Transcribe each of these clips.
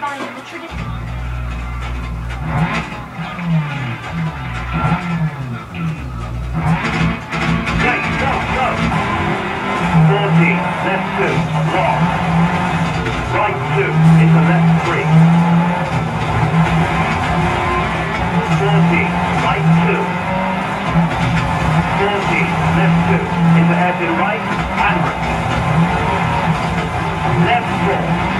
by the tradition. Right, go, go. 40, left 2, long. Right 2, into left 3. 40, right 2. 40, left 2, into hairpin right, and Left 4.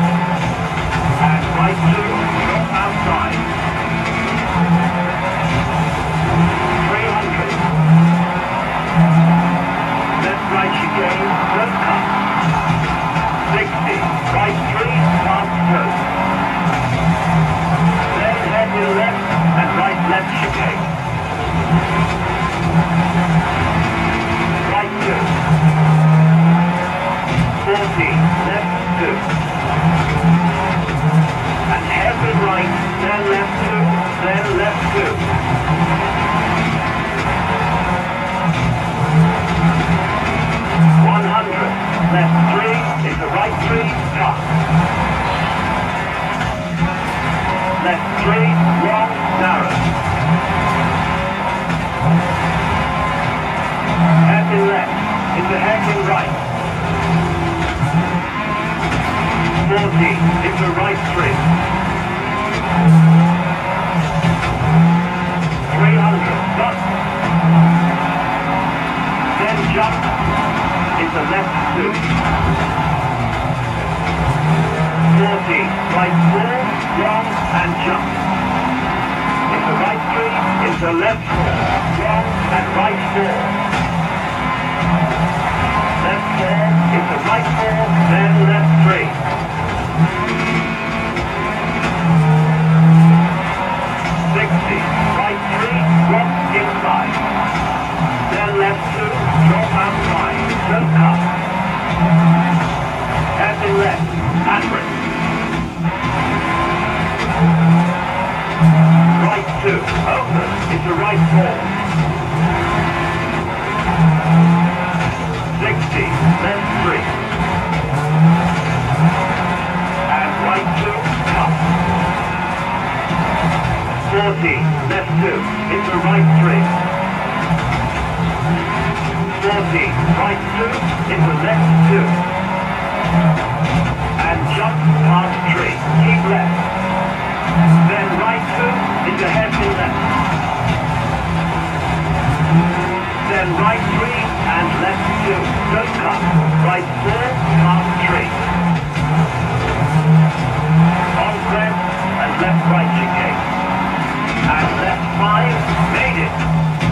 Left 3, long, narrow. Left into right. 40 into right 3. 300, cut. Then jump into left 2. 40, right 4, wrong, and jump. Into right 3, into left 4, wrong, and right 4. Into right 4. 60, left 3. And right 2, cut. 40, left 2, into right 3. 40, right 2, into left 2. And jump past tree, keep left. Then right 2, into hairpin left. Right 3, and left 2, don't cut. Right 4, past three. On crest, and left right chicane and left five, made it.